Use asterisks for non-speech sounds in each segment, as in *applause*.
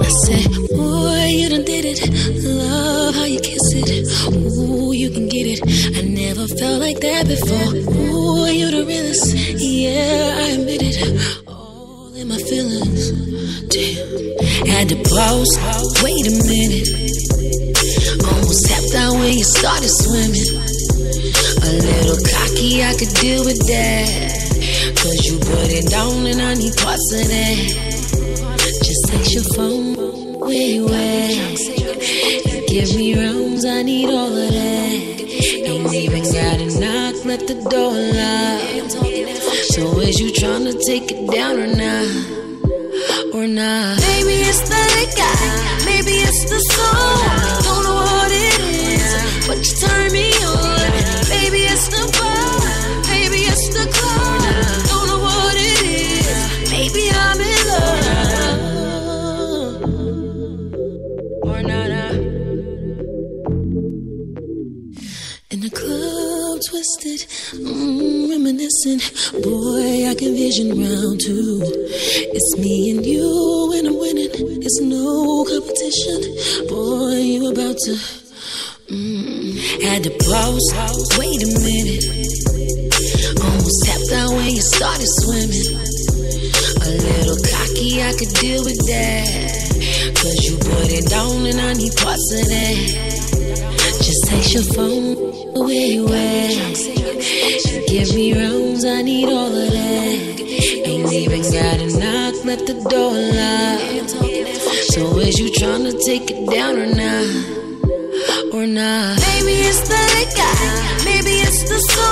I said, boy, you done did it. Love how you kiss it. Ooh, you can get it. I never felt like that before. Ooh, you the realest. Yeah, I admit it. All in my feelings. Damn. Had to pause. Wait a minute. Almost tapped out when you started swimming. A little cocky, I could deal with that. Cause you put it down and I need parts of that. Text your phone, where you at? Give me rounds, I need all of that. Ain't even gotta knock, let the door lock. So is you tryna take it down or not? Or not? Maybe it's the guy, maybe it's the song. Don't know what it is, but you turn me mm, reminiscing. Boy, I can vision round two. It's me and you, and I'm winning. It's no competition. Boy, you about to. Mm, had to pause. Wait a minute. Almost tapped out when you started swimming. A little cocky, I could deal with that. Cause you put it down and I need parts of that. Just text your phone, where you at? Give me rounds, I need all of that. Ain't even gotta knock, let the door lock. So is you tryna take it down or not? Or not? Maybe it's the guy, maybe it's the song.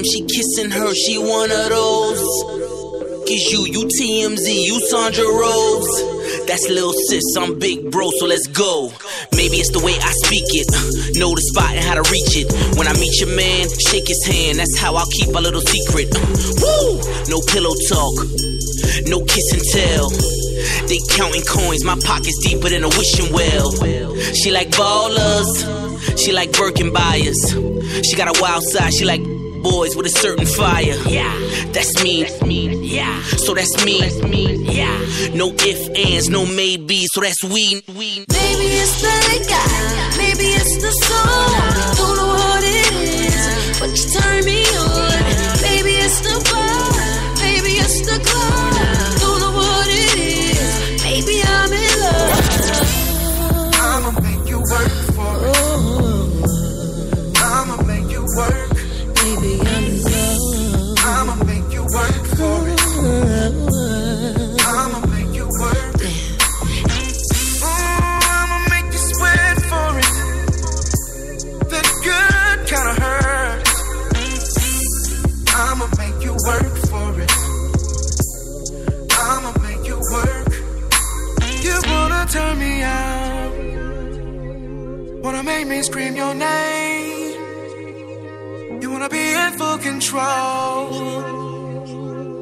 Him, she kissing her, she one of those. Cause you, you TMZ, you Sandra Rose. That's little sis, I'm big bro, so let's go. Maybe it's the way I speak it. Know the spot and how to reach it. When I meet your man, shake his hand, that's how I'll keep a little secret. Woo! No pillow talk, no kiss and tell. They counting coins, my pocket's deeper than a wishing well. She like ballers, she like Birkin buyers. She got a wild side, she like boys with a certain fire. Yeah, that's me. That's me. Yeah, so that's me. That's me. Yeah, no ifs, ands, no maybes. So that's we. We. Maybe it's the me scream your name. You wanna be in full control.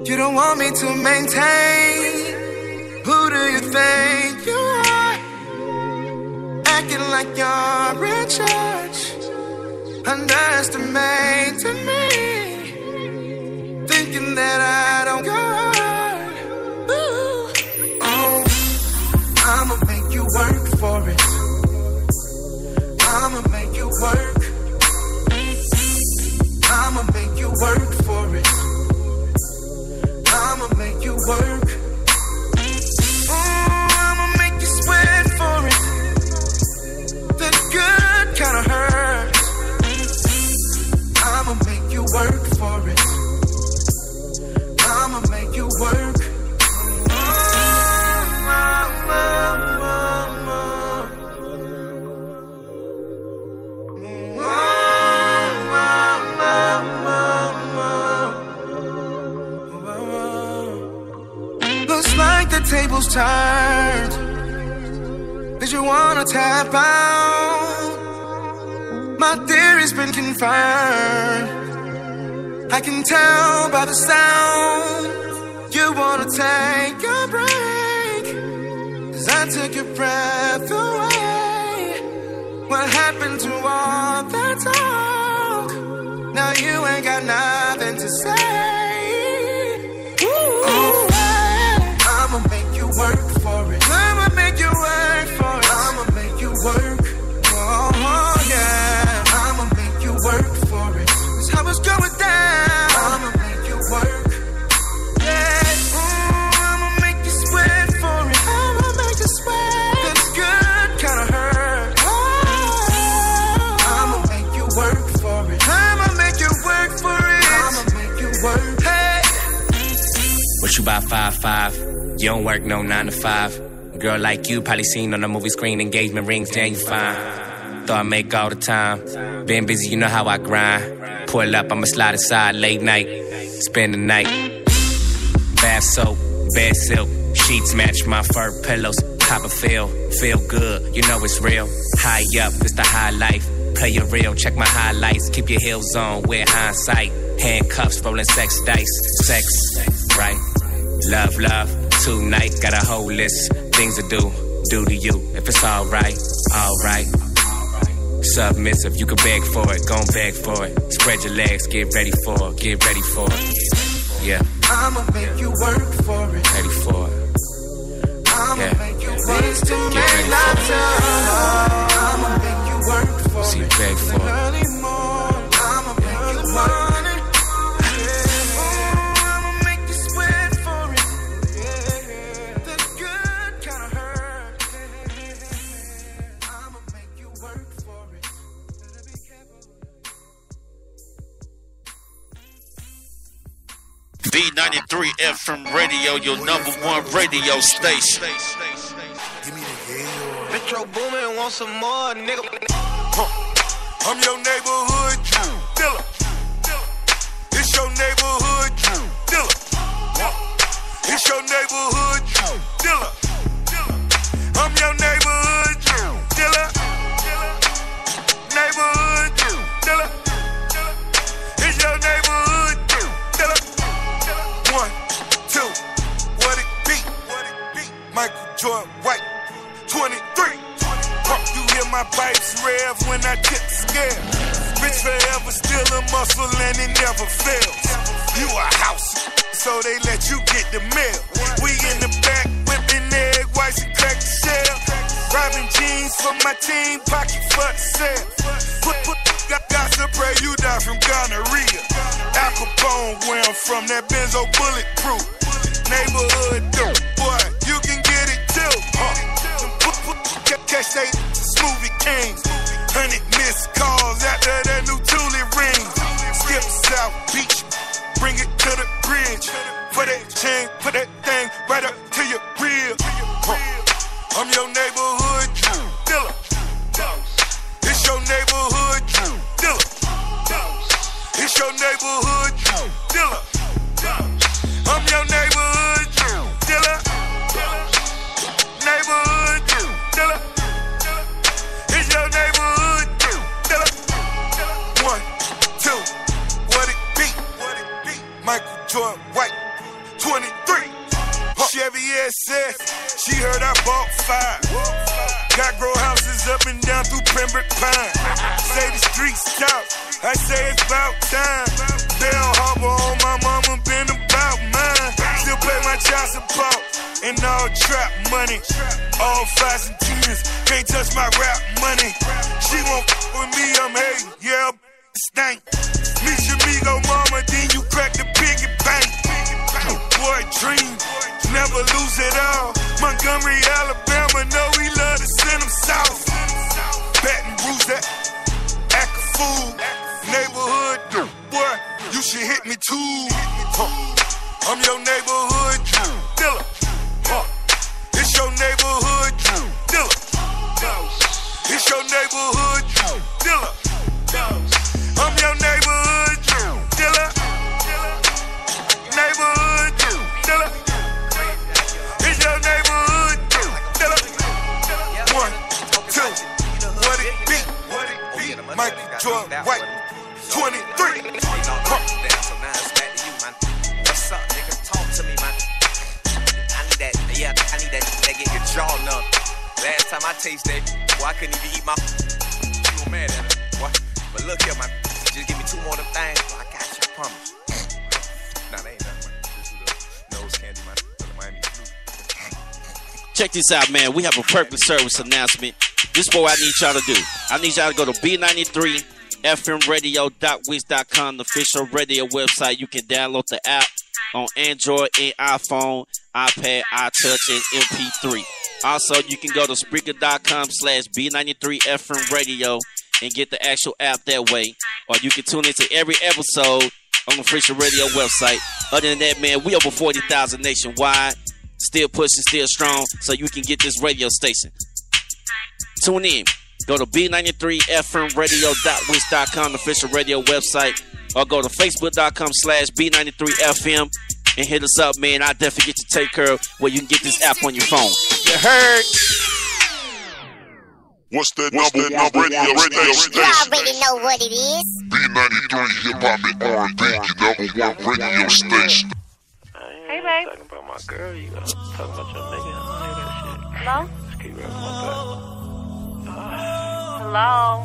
You don't want me to maintain. Who do you think you are? Acting like you're in charge. Underestimating me. Work. I'ma make you work for it. I'ma make you work. The tables turned. Did you wanna tap out? My theory's been confirmed. I can tell by the sound. You wanna take a break. Cause I took your breath away. What happened to all that talk? Now you ain't got nothing to say. You buy five five? You don't work no nine to five. Girl like you probably seen on the movie screen engagement rings, damn you fine. Thought I make all the time. Been busy, you know how I grind. Pull up, I'ma slide aside late night. Spend the night. Bath soap, bed silk, sheets match my fur pillows. Of feel, feel good, you know it's real. High up, it's the high life. Play your real, check my highlights. Keep your heels on, wear hindsight. Handcuffs, rolling sex dice. Sex, right? Love, love, tonight. Got a whole list, things to do. Do to you, if it's alright, alright. Submissive, you can beg for it, gon' beg for it. Spread your legs, get ready for it, get ready for it. Yeah, I'ma make you work for it. ready for it. I'ma Yeah. make you work. It's too Get late ready not for to. FM Radio, your number one radio station. Give me the yeah. Metro Boomin want some more, nigga. I'm your neighborhood dealer. It's your neighborhood dealer. It's your neighborhood dealer. I'm your neighborhood dealer. Neighborhood dealer. It's Jordan White, 23. Huh, You hear my pipes rev when I tip scale. Bitch forever still a muscle and it never fails. You a house, so they let you get the mail. We in the back whipping egg whites and crack the shell. Driving jeans for my team, pocket for the sale. Put, put, got, got to pray you die from gonorrhea. Al Capone, where I'm from, that Benzo bulletproof. Neighborhood dope, and all trap money. All fives and tens, can't touch my rap money. She won't f- with me, I'm hating, yeah, stank. Meet your amigo mama, then you crack the piggy bank. Boy, dream, never lose it all. Montgomery, Alabama, know we love to send them south. Baton Rouge, that act a fool. Neighborhood, boy, you should hit me too. Huh. I'm your neighborhood dealer. Your neighborhood dealer. I'm your neighborhood dealer. Neighborhood dealer. It's your neighborhood dealer. One, two, what it be? Michael Jordan White, 23. Huh. So now it's back to you, man. What's up, nigga? Talk to me, man. I need that, yeah, I need that, that get your jaw numb. Last time I tasted boy, I couldn't even eat my. You mad at eh, boy. But look here. Just give me two more of them things. Boy, I got you, I promise. Nah, ain't nothing, man. This is the nose candy, man. Miami. Check this out, man. We have a perfect service announcement. This is what I need y'all to do. I need y'all to go to B93 FMRadio.wix.com, the official radio website. You can download the app on Android and iPhone, iPad, iTouch, and MP3. Also, you can go to Spreaker.com slash B93 FM Radio and get the actual app that way. Or you can tune into every episode on the official radio website. Other than that, man, we over 40,000 nationwide. Still pushing, still strong, so you can get this radio station. Tune in. Go to B93FMRadio.wix.com, the official radio website, or go to Facebook.com slash B93FM and hit us up, man. I definitely get you take care where you can get this app on your phone. You heard? What's that number one radio, radio You station? already know what it is. B93 Hip Hop and R&B, your number one radio station. Hey, babe. Talking about my girl, you talking about your nigga. I don't that shit. Hello? Just keep rapping my ah. Hello?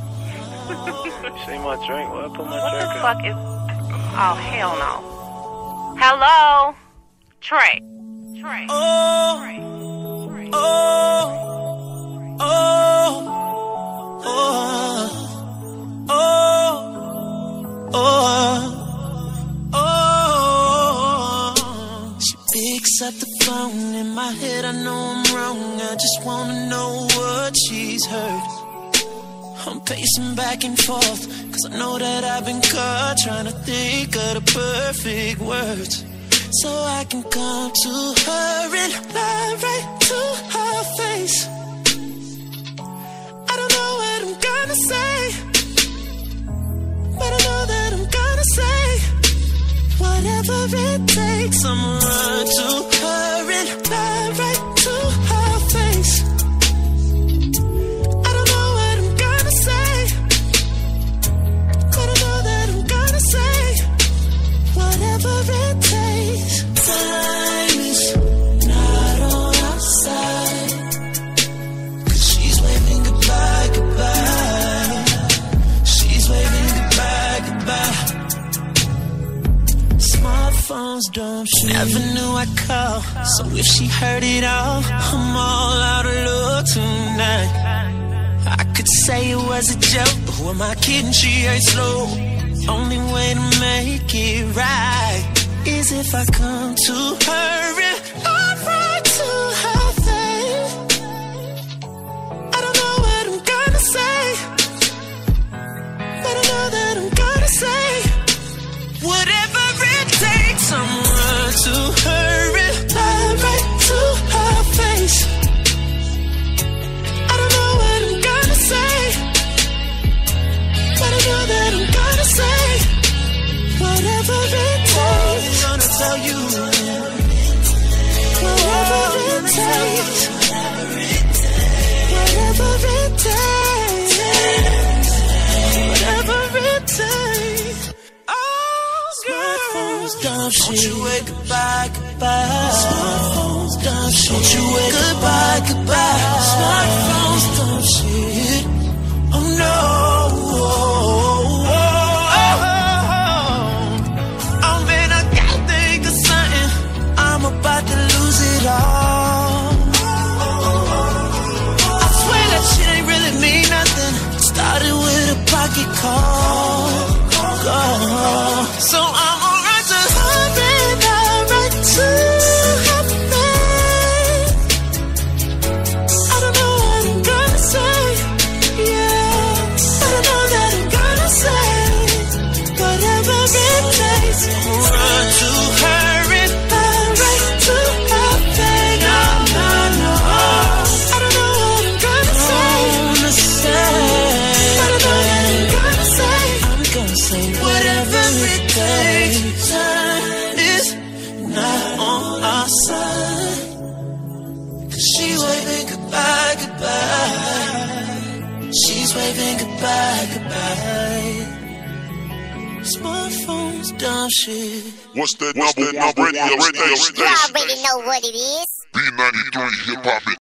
*laughs* back. You see my drink? Why I put my What drink the in? fuck is. Oh, hell no. Hello? Trey. Trey. Oh, Trey. Trey. oh, oh, oh, oh, oh. She picks up the phone in my head. I know I'm wrong. I just wanna know what she's heard. I'm pacing back and forth, cause I know that I've been caught trying to think of the perfect words. So I can come to her and lie right to her face. I don't know what I'm gonna say, but I know that I'm gonna say whatever it takes. I'ma run Smartphones don't shoot. Never knew I'd call. So if she heard it all, I'm all out of luck tonight. I could say it was a joke, but who am I kidding? She ain't slow. Only way to make it right is if I come to her and I right to her face. I don't know what I'm gonna say, but I know that I'm gonna say Don't you wait goodbye, goodbye. Smartphones dumb shit. Don't you wait goodbye, goodbye. Smartphones dumb shit. Oh no. Oh, oh, oh. oh man, I gotta think of something. I'm about to lose it all. I swear that shit ain't really mean nothing. Started with a pocket call. call. So waving goodbye, goodbye. Smartphones, dumb shit. What's that number radio, radio You already know what it is. B93 Hip Hop